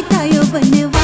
बिताओ बनवा